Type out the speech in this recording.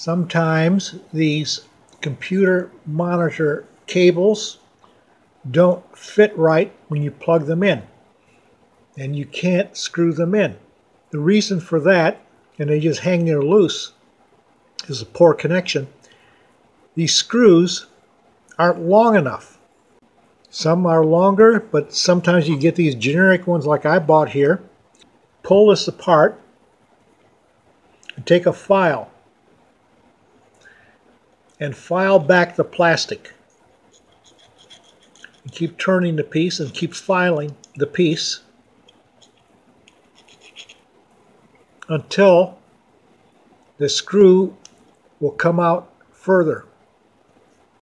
Sometimes these computer monitor cables don't fit right when you plug them in and you can't screw them in. The reason for that, and they just hang there loose, is a poor connection. These screws aren't long enough. Some are longer, but sometimes you get these generic ones like I bought here. Pull this apart and take a file and file back the plastic. And keep turning the piece and keep filing the piece until the screw will come out further.